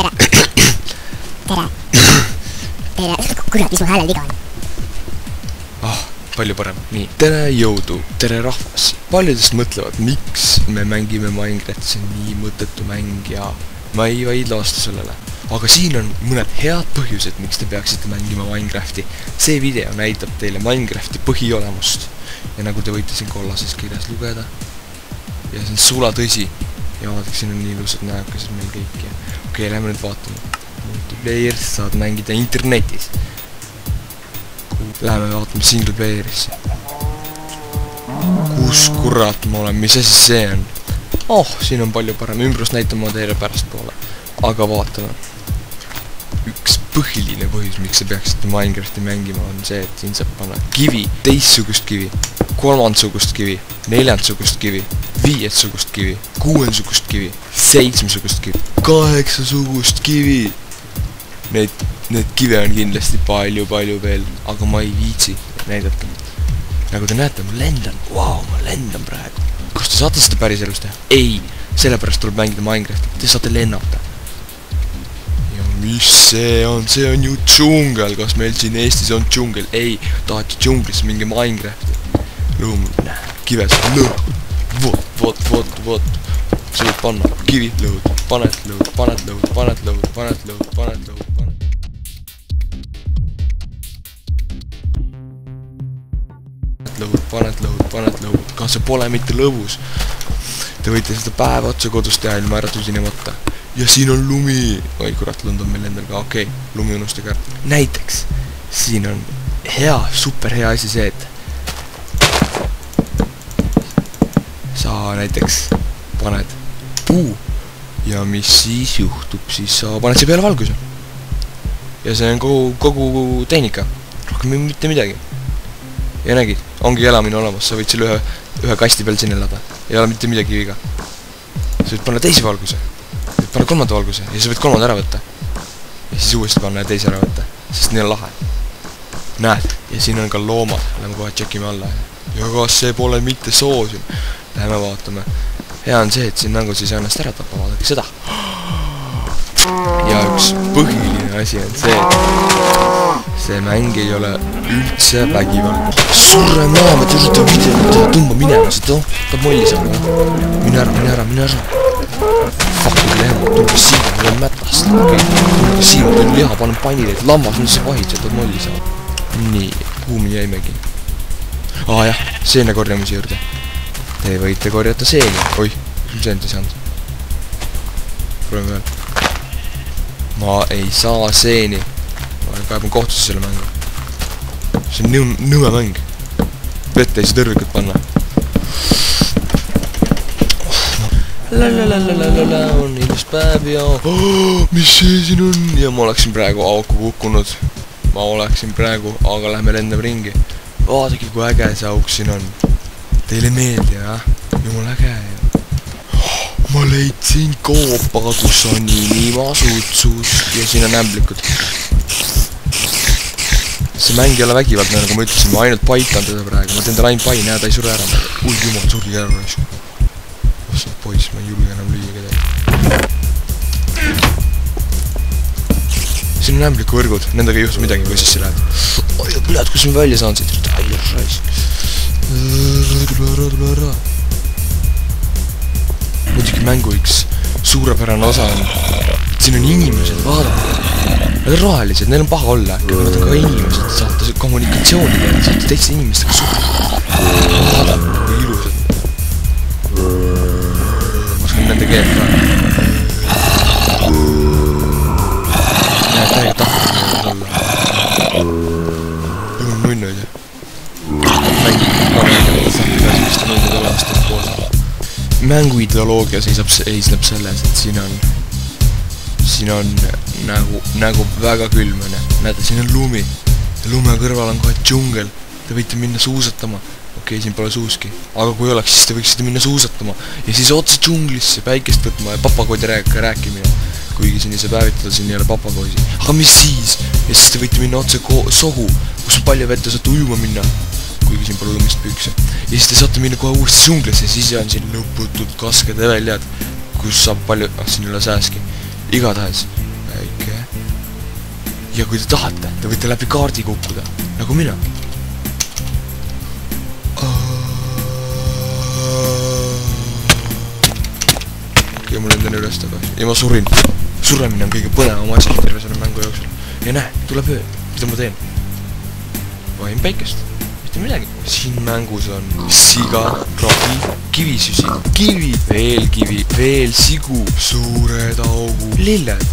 tere. tere. tere, kurat, mis mu häälel viga on? ah, palju parem. nii, tere jõudu, tere rahvas. paljud teist mõtlevad, miks me mängime Minecrafti, see on nii mõttetu mäng ja ma ei vaidle vastu sellele. aga siin on mõned head põhjused, miks te peaksite mängima Minecrafti. see video näitab teile Minecrafti põhiolemust ja nagu te võite siin kollases kirjas lugeda ja see on sulatõsi ja vaadake, siin on nii ilusad näokesed meil kõik ja okei okay,, lähme nüüd vaatame. multiplayer'is saad mängida internetis. Läheme vaatame single player'isse. kus kurat ma olen, mis asi see on? oh, siin on palju parem, ümbrust näitan ma teile pärastpoole. aga vaatame. Üks põhiline põhjus, miks sa peaksid Minecrafti mängima, on see, et siin saab panna kivi, teistsugust kivi, kolmandsugust kivi, neljandsugust kivi, viietsugust kivi, kuuensugust kivi, seitsmesugust kivi, kaheksasugust kivi. Neid, neid kive on kindlasti palju-palju veel, aga ma ei viitsi näidata. nagu te näete, ma lendan, vau, ma lendan praegu. kas te saate seda päriselus teha? ei, sellepärast tuleb mängida Minecrafti, te saate lennata. Mis see on, see on ju džungel, kas meil siin Eestis on džungel? ei, tahate džunglisse, minge Minecrafti. lõõm, kives, lõõm, vot, vot, vot, vot. sa võid panna kivi, lõud, paned lõud, paned lõud, paned lõud, paned lõud, paned lõud, paned. lõud, paned lõud, paned lõud, kas see pole mitte lõbus? Te võite seda päev otsa kodus teha ilma ära tusinemata. Ja siin on lumi. oi kurat, lund on meil endal ka, okei okay,, lumi unustage ära. näiteks siin on hea, super hea asi see, et sa näiteks paned puu ja mis siis juhtub, siis sa paned siia peale valguse. ja see on kogu, kogu tehnika, rohkem mitte midagi. ja nägid, ongi elamine olemas, sa võid selle ühe, ühe kasti peal siin elada, ei ole mitte midagi viga. sa võid panna teise valguse, panna kolmanda valguse ja sa võid kolmanda ära võtta. ja siis uuesti panna ja teise ära võtta, sest nii on lahe. näed, ja siin on ka loomad, lähme kohe tšekime alla. ja kas see pole mitte soosiv? Läheme vaatame. hea on see, et siin mängus ei saa ennast ära tappa, vaadake seda. ja üks põhiline asi on see, see mäng ei ole üldse vägivaldne. surre maha, ma üritan videot teha, tõmba minema, sa tahad molli saada mine ära, mine ära, mine ära. Lehmad, tulge siia, mul on mätast, okei okay.. tulge siia, mul on liha, panen pannile, et lammas, vahid, sa tahad molli saada. nii, kuhu me jäimegi? aa ah, jah, seene korjamise juurde. Te võite korjata seeni, oih, ma seent ei saanud? proovime veel. ma ei saa seeni. ma kaeban kohtusse selle mängu. see on nõm-, nõme mäng. vette ei saa tõrvikut panna. La-la-la-la-la-la on ilus päev ja oh, mis see siin on ja ma oleksin praegu auku kukkunud. ma oleksin praegu, aga lähme lendame ringi. vaadake, kui äge see auk siin on. Teile ei meeldi, jah? jumala äge ju. ma leidsin koopa, kus on inimasutsus ja siin on ämblikud. see mäng ei ole vägivaldne, nagu ma ütlesin, ma ainult paikan teda praegu, ma teen talle ainult pai, näe, ta ei sure ära. oi jumal, suri ära raisk. Siin on ämblikuvõrgud, nendega ei juhtu midagi, kui sisse lähed. oi, kurat, kus ma välja saan siit? ai, raisk. muidugi mängu üks suurepärane osa on, siin on inimesed, vaadake. Nad on rohelised, neil on paha olla, aga inimesed, saate kommunikatsiooni saate teiste inimestega suhelda. Jumal nunnuid ju. mängu ideoloogia seisab, seisneb selles, et siin on, siin on nagu, nagu väga külm onju, näete, siin on lumi. lume kõrval on kohe džungel, te võite minna suusatama. okei okay,, siin pole suuski, aga kui oleks, siis te võiksite minna suusatama ja siis otse džunglisse päikest võtma ja papagoide rääk-, rääkimine. Kuigi siin ei saa päevitada, siin ei ole papagoisi, aga mis siis? ja siis te võite minna otse sohu, kus on palju vett ja saate ujuma minna kuigi siin pole lumist pükse. ja siis te saate minna kohe uuesti džunglisse, siis on siin lõputult kasked eveljad, kus saab palju, ah siin ei ole sääski. igatahes, ja kui te tahate, te võite läbi kaardi kukkuda, nagu mina. okei, ma lendan üles tagasi ja ma surin. Suremine on kõige põnevam asi terve selle mängu jooksul. ja näe, tuleb öö, mida ma teen? vahin päikest, mitte midagi. siin mängus on siga, rohi, kivisüsi, kivi, veel kivi, veel sigu, suured augud, lilled,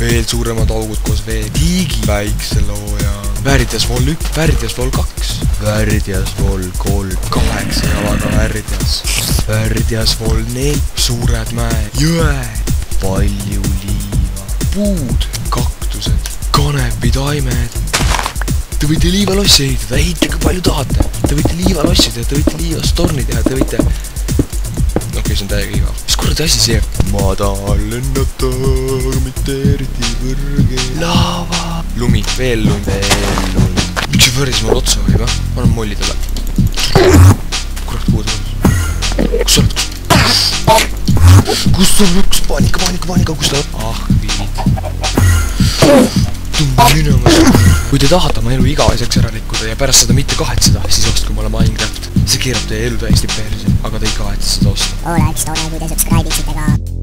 veel suuremad augud koos vee, tiigi, päikselooja, värdjas vool üks, värdjas vool kaks, värdjas vool kolm, kaheksa jalaga värdjas, värdjas vool neli, suured mäed, jõed, palju liiva, puud, kaktused, kanepitaimed. Te võite liivalossi ehitada, ehitage palju tahate. Te võite liivalossi teha, te võite liivast torni teha, te võite. okei okay,, see on täiega igav. mis kuradi asi see ma tahan lennata, aga mitte eriti kõrge. lava. lumi, veel lumi, veel lumi. miks see võrdis mulle otsa võib, ah? annan molli talle. kurat, kuhu ta on? kus sa oled? kus sa oled, kus paanika, paanika, paanika, kus ta on? ah, viid. minema. kui te tahate oma elu igaveseks ära rikkuda ja pärast seda mitte kahetseda, siis ostke omale Minecraft. see keerab teie elu täiesti perse, aga te ei kahetse seda osta. oleks tore, kui te subscribe iksite ka.